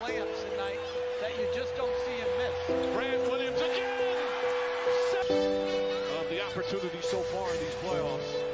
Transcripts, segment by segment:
layups tonight that you just don't see him miss. Grant Williams again. Of the opportunity so far in these playoffs.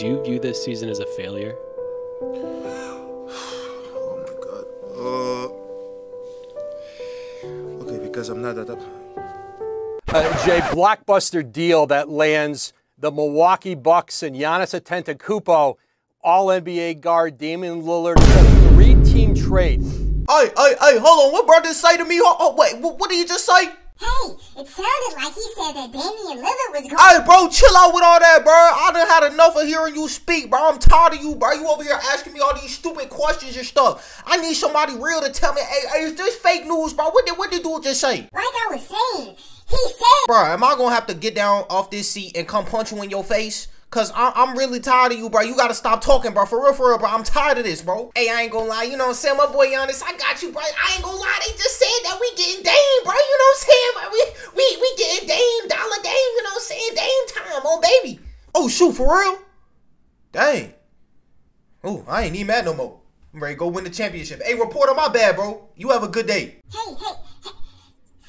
Do you view this season as a failure? Oh my god. Uh, okay, because I'm not that up. uh, Jay, blockbuster deal that lands the Milwaukee Bucks and Giannis Antetokounmpo, All NBA guard Damian Lillard, a three-team trade. Hey, hey, hey, hold on. What brought this say to me? Oh, oh, wait, what, what did you just say? Hey, it sounded like he said that Damian Lillard was going. Hey, bro, chill out with all that, bro. I done had enough of hearing you speak, bro. I'm tired of you, bro. You over here asking me all these stupid questions and stuff. I need somebody real to tell me, hey, hey, is this fake news, bro? What did what did dude just say? Like I was saying, he said. Bro, am I gonna have to get down off this seat and come punch you in your face? Cause I- I'm really tired of you, bro. You gotta stop talking, bro. For real, for real, bro. I'm tired of this, bro. Hey, I ain't gonna lie. You know what I'm saying? My boy Giannis, I got you, bro. I ain't gonna lie. They just said that we getting Dame, bro. You know what I'm saying? We, we, we getting Dame, dollar Dame. You know what I'm saying? Dame time, oh, baby. Oh, shoot, for real? Dang. Oh, I ain't even mad no more. I'm ready to go win the championship. Hey, reporter, my bad, bro. You have a good day. Hey, hey,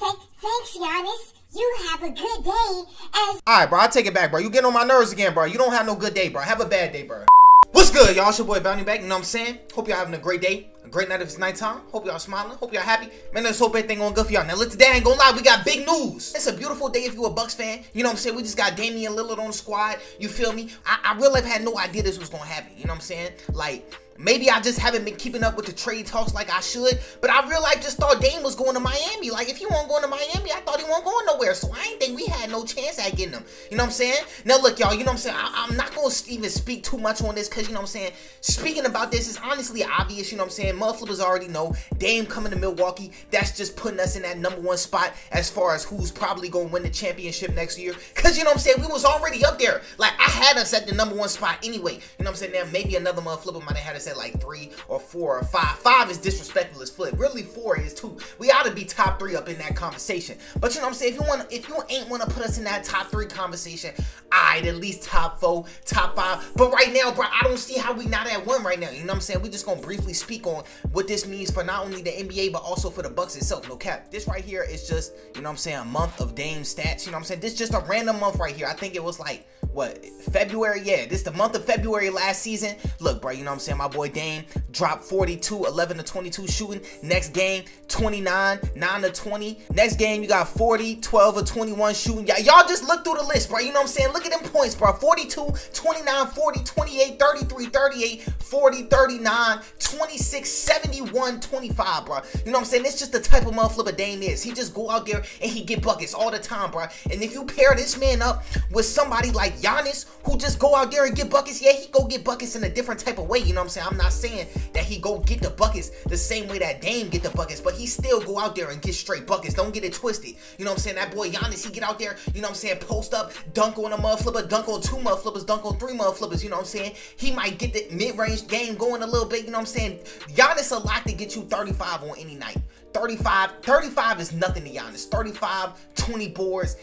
hey. Thanks, Giannis. You have a good day. As All right, bro. I take it back, bro. You getting on my nerves again, bro. You don't have no good day, bro. Have a bad day, bro. What's good, y'all? It's your boy Bounty back. You know what I'm saying? Hope y'all having a great day. A great night if it's nighttime. Hope y'all smiling. Hope y'all happy. Man, let's hope everything going good for y'all. Now, look, today I ain't gonna lie. We got big news. It's a beautiful day if you a Bucks fan. You know what I'm saying? We just got Damian Lillard on the squad. You feel me? I, I really had no idea this was gonna happen. You know what I'm saying? Like, Maybe I just haven't been keeping up with the trade talks like I should, but I real life just thought Dame was going to Miami. Like, if he wasn't going to Miami, I thought he wasn't going nowhere. So I ain't think we had no chance at getting him. You know what I'm saying? Now, look, y'all, you know what I'm saying? I, am not going to even speak too much on this because, you know what I'm saying? Speaking about this is honestly obvious, you know what I'm saying? Motherflippers already know Dame coming to Milwaukee. That's just putting us in that number one spot as far as who's probably going to win the championship next year. Because, you know what I'm saying? We was already up there. Like, I had us at the number one spot anyway. You know what I'm saying? Now, maybe another motherflipper might have had us at like three or four or five. Five is disrespectful as flip. Really, four is two. We ought to be top three up in that conversation. But you know what I'm saying? If you want, if you ain't want to put us in that top three conversation, I'd at least top four, top five. But right now, bro, I don't see how we not at one right now. You know what I'm saying? We just gonna briefly speak on what this means for not only the NBA but also for the Bucks itself. No cap. This right here is just, you know what I'm saying, a month of Dame stats. You know what I'm saying? This just a random month right here. I think it was like what February? Yeah, this the month of February last season. Look, bro, you know what I'm saying? My boy Dame dropped 42, 11 to 22 shooting. Next game, 29, 9 to 20. Next game, you got 40, 12 to 21 shooting. Y'all, y'all just look through the list, bro. You know what I'm saying? Look at them points, bro. 42, 29, 40, 28, 33, 38, 40, 39, 26, 71, 25, bro. You know what I'm saying? It's just the type of motherfucker Dame is. He just go out there and he get buckets all the time, bro. And if you pair this man up with somebody like Giannis, who just go out there and get buckets, yeah, he go get buckets in a different type of way. You know what I'm saying? I'm not saying that he go get the buckets the same way that Dame get the buckets, but he still go out there and get straight buckets. Don't get it twisted. You know what I'm saying? That boy Giannis, he get out there, you know what I'm saying, post up, dunk on a motherflipper, dunk on two motherflippers, dunk on three motherflippers, you know what I'm saying? He might get the mid-range game going a little bit, you know what I'm saying? Giannis a lot to get you 35 on any night. 35, 35 is nothing to Giannis. 35, 20 boards,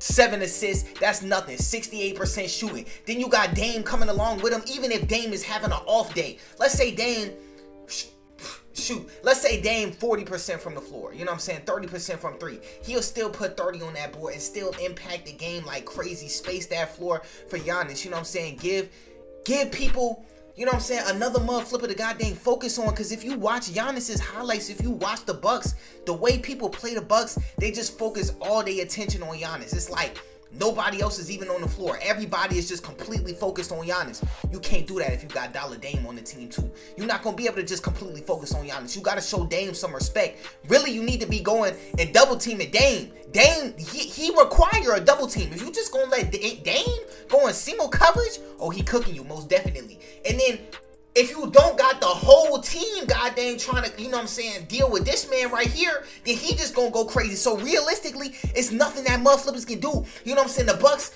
seven assists, that's nothing. 68% shooting. Then you got Dame coming along with him, even if Dame is having an off day. Let's say Dame, shoot, let's say Dame 40% from the floor. You know what I'm saying? 30% from three. He'll still put 30 on that board and still impact the game like crazy. Space that floor for Giannis. You know what I'm saying? Give, give people you know what I'm saying? Another mud flipper to goddamn focus on. Cause if you watch Giannis's highlights, if you watch the Bucks, the way people play the Bucks, they just focus all their attention on Giannis. It's like nobody else is even on the floor. Everybody is just completely focused on Giannis. You can't do that if you got Dollar Dame on the team too. You're not gonna be able to just completely focus on Giannis. You gotta show Dame some respect. Really, you need to be going and double teaming Dame. Dame, he, he require a double team. If you just gonna let Dame go in single coverage, oh, he cooking you most definitely. And then if you don't got the whole team goddamn trying to, you know what I'm saying, deal with this man right here, then he just gonna go crazy. So realistically, it's nothing that motherflippers can do. You know what I'm saying? The Bucks,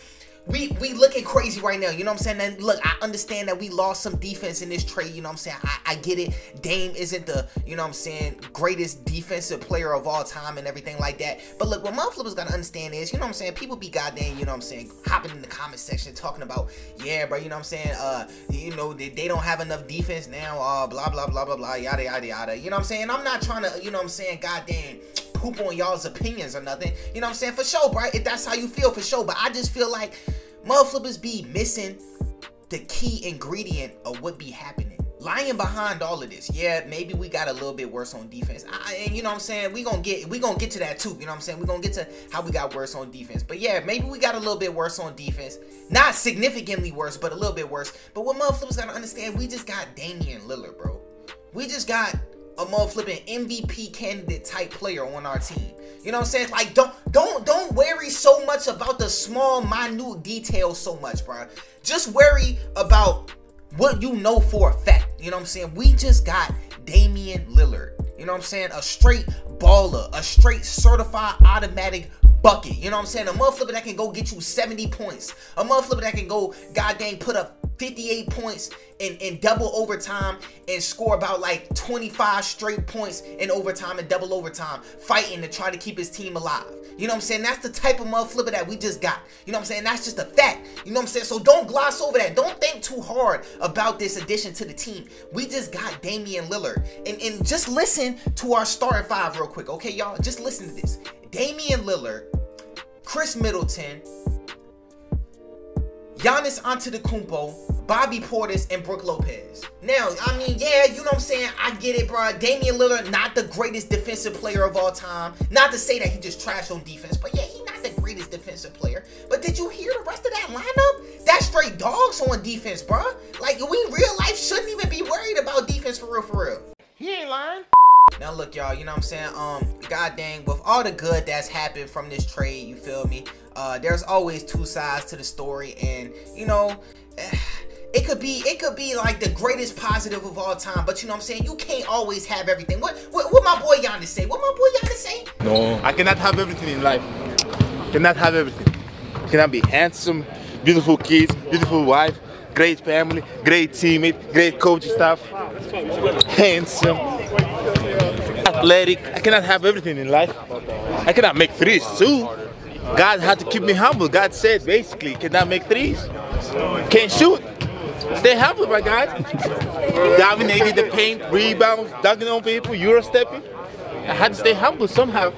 we we looking crazy right now. You know what I'm saying? And look, I understand that we lost some defense in this trade. You know what I'm saying? I, I get it. Dame isn't the you know what I'm saying greatest defensive player of all time and everything like that. But look, what motherfuckers gotta understand is, you know what I'm saying? People be goddamn, you know what I'm saying, hopping in the comment section talking about, yeah, bro, you know what I'm saying? Uh, you know they, they don't have enough defense now. Uh, blah blah blah blah blah yada yada yada. You know what I'm saying? I'm not trying to, you know what I'm saying? Goddamn poop on y'all's opinions or nothing. You know what I'm saying? For sure, bro. If that's how you feel, for sure. But I just feel like motherfuckers be missing the key ingredient of what be happening. Lying behind all of this, yeah, maybe we got a little bit worse on defense. I, and you know what I'm saying? We gonna get we gonna get to that too. You know what I'm saying? We gonna get to how we got worse on defense. But yeah, maybe we got a little bit worse on defense. Not significantly worse, but a little bit worse. But what motherfuckers gotta understand, we just got Damian Lillard, bro. We just got a motherfucking MVP candidate type player on our team. You know what I'm saying? Like don't don't don't worry so much about the small minute details so much, bro. Just worry about what you know for a fact. You know what I'm saying? We just got Damian Lillard. You know what I'm saying? A straight baller, a straight certified automatic bucket. You know what I'm saying? A motherfucker that can go get you 70 points. A motherfucker that can go goddamn put up 58 points in, in double overtime and score about like 25 straight points in overtime and double overtime, fighting to try to keep his team alive. You know what I'm saying? That's the type of motherfucker that we just got. You know what I'm saying? That's just a fact. You know what I'm saying? So don't gloss over that. Don't think too hard about this addition to the team. We just got Damian Lillard. And, and just listen to our starting five real quick, okay, y'all? Just listen to this. Damian Lillard, Khris Middleton, Giannis Antetokounmpo, Bobby Portis, and Brook Lopez. Now, I mean, yeah, you know what I'm saying? I get it, bro. Damian Lillard, not the greatest defensive player of all time. Not to say that he just trashed on defense, but yeah, he not the greatest defensive player. But did you hear the rest of that lineup? That's straight dogs on defense, bro. Like, we real life shouldn't even be worried about defense for real, for real. He ain't lying. Now look, y'all, you know what I'm saying? Um, god dang, with all the good that's happened from this trade, you feel me? Uh, there's always two sides to the story, and you know, it could be it could be like the greatest positive of all time, but you know what I'm saying? You can't always have everything. What what, what my boy Giannis say? What my boy Giannis say? No, I cannot have everything in life. Cannot have everything. Cannot be handsome, beautiful kids, beautiful wife, great family, great teammate, great coaching staff, handsome, athletic. I cannot have everything in life. I cannot make threes too. God had to keep me humble. God said basically, cannot make threes. Can't shoot. Stay humble, my God. Dominated the paint, rebounds, dunking on people, Euro stepping. I had to stay humble somehow.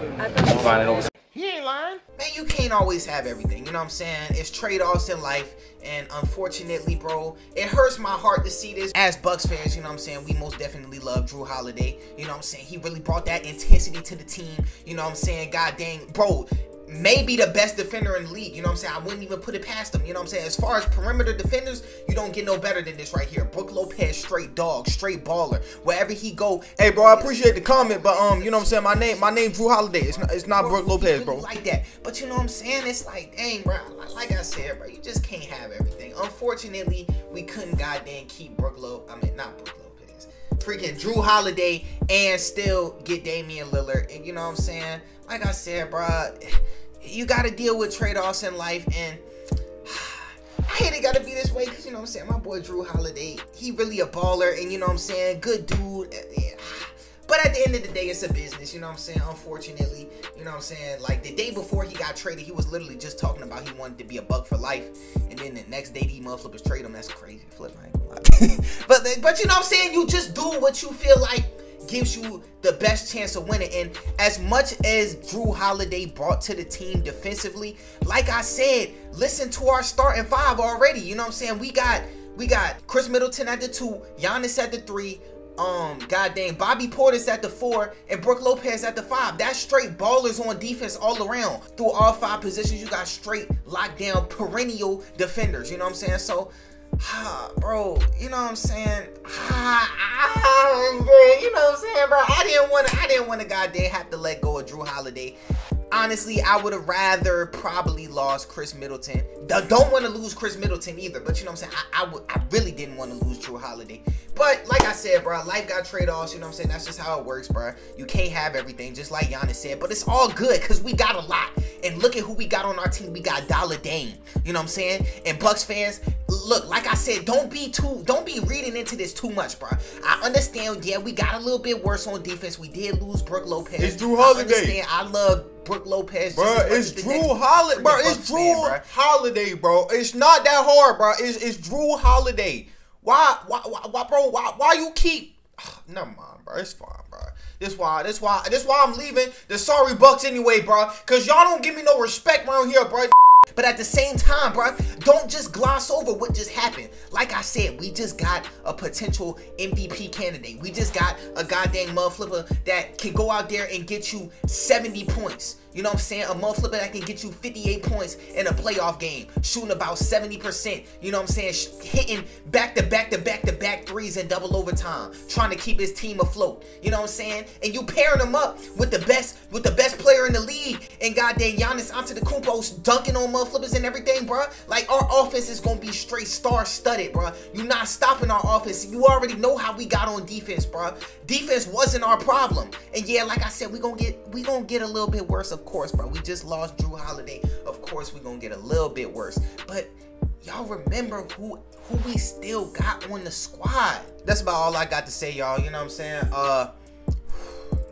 He ain't lying. Man, you can't always have everything. You know what I'm saying? It's trade-offs in life, and unfortunately, bro, it hurts my heart to see this. As Bucks fans, you know what I'm saying? We most definitely love Jrue Holiday. You know what I'm saying? He really brought that intensity to the team. You know what I'm saying? God dang, bro maybe the best defender in the league. You know what I'm saying? I wouldn't even put it past him. You know what I'm saying? As far as perimeter defenders, you don't get no better than this right here. Brook Lopez, straight dog, straight baller. Wherever he go, Hey, bro, I appreciate the comment, but um, you know what I'm saying? My name, my name, Jrue Holiday. It's not, it's not Brook Lopez, bro. Like that. But you know what I'm saying? It's like, dang, bro. Like I said, bro, you just can't have everything. Unfortunately, we couldn't goddamn keep Brook Lopez. I mean, not Brook Lopez. Freaking Jrue Holiday and still get Damian Lillard. And you know what I'm saying? Like I said, bro, you got to deal with trade-offs in life and I hate it gotta be this way because you know what I'm saying? My boy Jrue Holiday he really a baller and you know what I'm saying? Good dude eh, Yeah. but at the end of the day it's a business you know what I'm saying? Unfortunately you know what I'm saying? Like the day before he got traded he was literally just talking about he wanted to be a buck for life and then the next day these motherfuckers trade him. That's crazy. Flip but but you know what I'm saying? You just do what you feel like gives you the best chance of winning. And as much as Jrue Holiday brought to the team defensively, like I said, listen to our starting five already. You know what I'm saying? We got we got Khris Middleton at the two, Giannis at the three, um, goddamn Bobby Portis at the four, and Brook Lopez at the five. That's straight ballers on defense all around. Through all five positions, you got straight lockdown perennial defenders. You know what I'm saying? So Bro, you know what I'm saying? You know what I'm saying, bro? I didn't want to. I didn't want to goddamn have to let go of Jrue Holiday. honestly, I would have rather probably lost Khris Middleton. Don't want to lose Khris Middleton either, but you know what I'm saying? I, I really didn't want to lose Jrue Holiday. But like I said, bro, life got trade-offs, you know what I'm saying? That's just how it works, bro. You can't have everything, just like Giannis said. But it's all good, because we got a lot. And look at who we got on our team. We got Dollar Dame. You know what I'm saying? And Bucks fans, look, like I said, don't be too, don't be reading into this too much, bro. I understand, yeah, we got a little bit worse on defense. We did lose Brook Lopez. It's Jrue Holiday. I understand. I love Brook Lopez. Bro, it's Jrue Holiday. Bro, it's fan, Holiday, bro. It's not that hard, bro. It's, it's Jrue Holiday. Why, why, why, why bro? Why, why you keep? Never mind, bro. It's fine, bro. This why, this why, this why I'm leaving the sorry Bucks anyway, bro. Cause y'all don't give me no respect around here, bro. But at the same time, bro, don't just gloss over what just happened. Like I said, we just got a potential MVP candidate. We just got a goddamn mud flipper that can go out there and get you 70 points. You know what I'm saying? A mud flipper that can get you 58 points in a playoff game, shooting about 70%. You know what I'm saying? Hitting back to back to back to back threes in double overtime, trying to keep his team afloat. You know what I'm saying? And you pairing him up with the best with the best player in the league, and goddamn Giannis Antetokounmpo's dunking on mud flippers and everything, bro. Like our offense is gonna be straight star studded, bro. You're not stopping our offense. You already know how we got on defense, bro. Defense wasn't our problem, and yeah, like I said, we gonna get we gonna get a little bit worse of course, bro. We just lost Jrue Holiday. Of course, we're gonna get a little bit worse. But y'all remember who who we still got on the squad. That's about all I got to say, y'all. You know what I'm saying? Uh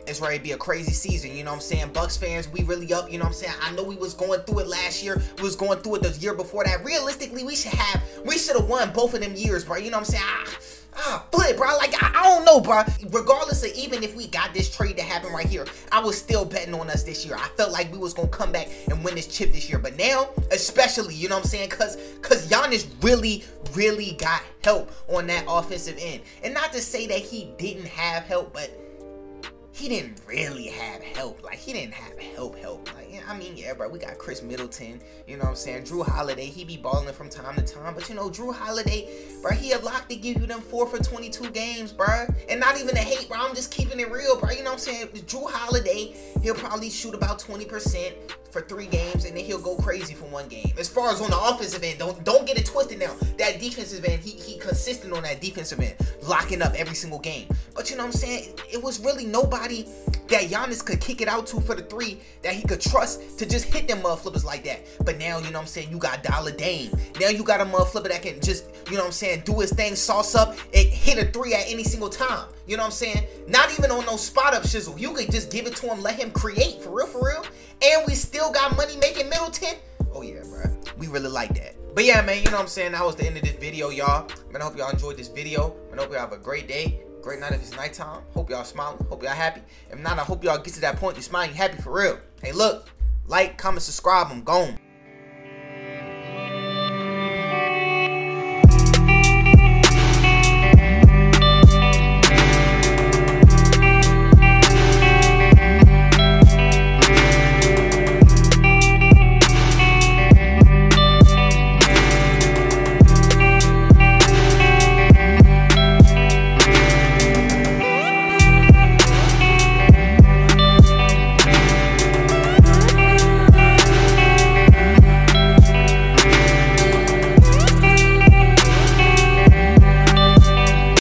it's ready to be a crazy season, you know what I'm saying? Bucks fans, we really up, you know what I'm saying? I know we was going through it last year. We was going through it the year before that. Realistically, we should have, we should have won both of them years, bro. You know what I'm saying? Ah, ah, flip, bro. Like, I, I, don't know, bro. Regardless of even if we got this trade to happen right here, I was still betting on us this year. I felt like we was going to come back and win this chip this year. But now, especially, you know what I'm saying? Because cause Giannis really, really got help on that offensive end. And not to say that he didn't have help, but he didn't really have help. Like, he didn't have help, help. Like, I mean, yeah, bro, we got Khris Middleton, you know what I'm saying? Jrue Holiday, he be balling from time to time. But, you know, Jrue Holiday, bro, he a lock to give you them 4 for 22 games, bro. And not even a hate, bro. I'm just keeping it real, bro. You know what I'm saying? Jrue Holiday, he'll probably shoot about 20% for three games, and then he'll go crazy for one game. As far as on the offensive end, don't don't get it twisted now. That defensive end, he, he consistent on that defensive end, locking up every single game. But you know what I'm saying? It was really nobody that Giannis could kick it out to for the three that he could trust to just hit them mud flippers like that. But now, you know what I'm saying, you got Dollar Dame. Now you got a mud flipper that can just, you know what I'm saying, do his thing, sauce up, and hit a three at any single time. You know what I'm saying? Not even on no spot up shizzle. You could just give it to him, let him create for real, for real. And we still got money making Middleton. Oh yeah, bro. We really like that. But yeah, man, you know what I'm saying? That was the end of this video, y'all. Man, I hope y'all enjoyed this video. Man, I hope y'all have a great day. Great night if it's nighttime. Hope y'all smiling. Hope y'all happy. If not, I hope y'all get to that point. You're smiling, happy for real. Hey, look. Like, comment, subscribe. I'm gone.